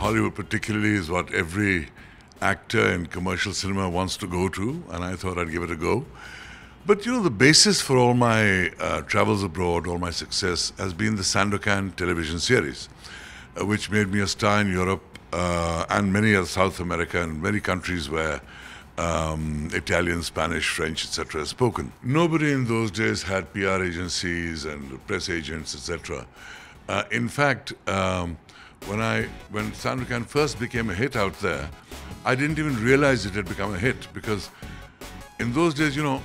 Hollywood, particularly, is what every actor in commercial cinema wants to go to, and I thought I'd give it a go. But you know, the basis for all my uh, travels abroad, all my success, has been the Sandokan television series, uh, which made me a star in Europe uh, and many other South America and many countries where um, Italian, Spanish, French, etc. is spoken. Nobody in those days had PR agencies and press agents, etc. Uh, in fact, um, when I when Sandokan first became a hit out there, I didn't even realize it had become a hit because in those days, you know,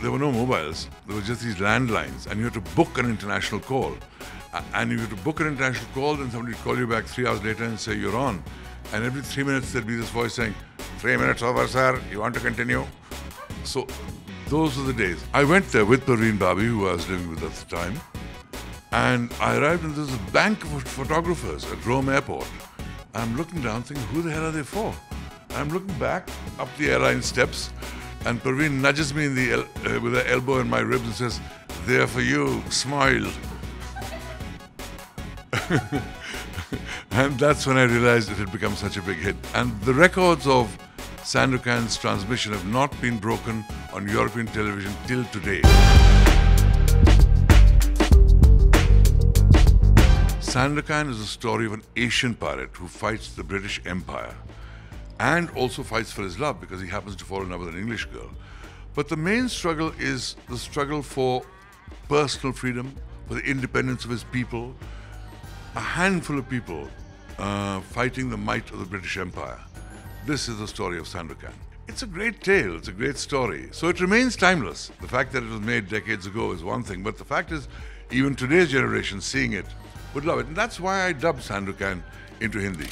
there were no mobiles. There were just these landlines, and you had to book an international call. And if you had to book an international call, then somebody would call you back three hours later and say you're on. And every three minutes there'd be this voice saying, three minutes over, sir. You want to continue? So those were the days. I went there with Parveen Babi, who I was living with at the time. And I arrived and there's a bank of photographers at Rome Airport. I'm looking down thinking, who the hell are they for? I'm looking back up the airline steps and Parveen nudges me in the uh, with her elbow in my ribs and says, they're for you, smile. and that's when I realized it had become such a big hit. And the records of Sandokan's transmission have not been broken on European television till today. Sandokan is a story of an Asian pirate who fights the British Empire and also fights for his love because he happens to fall in love with an English girl. But the main struggle is the struggle for personal freedom, for the independence of his people, a handful of people uh, fighting the might of the British Empire. This is the story of Sandokan. It's a great tale, it's a great story. So it remains timeless. The fact that it was made decades ago is one thing, but the fact is, even today's generation seeing it would love it. And that's why I dubbed Sandokan into Hindi.